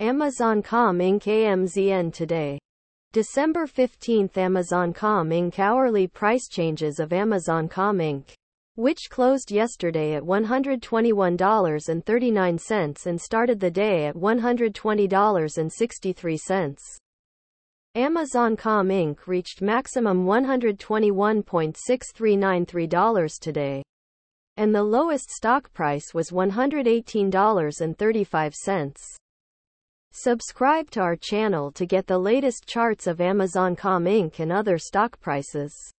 Amazon.com Inc. AMZN today. December 15th Amazon.com Inc. hourly price changes of Amazon.com Inc. which closed yesterday at $121.39 and started the day at $120.63. Amazon.com Inc. reached maximum $121.6393 today. And the lowest stock price was $118.35. Subscribe to our channel to get the latest charts of Amazon.com Inc. and other stock prices.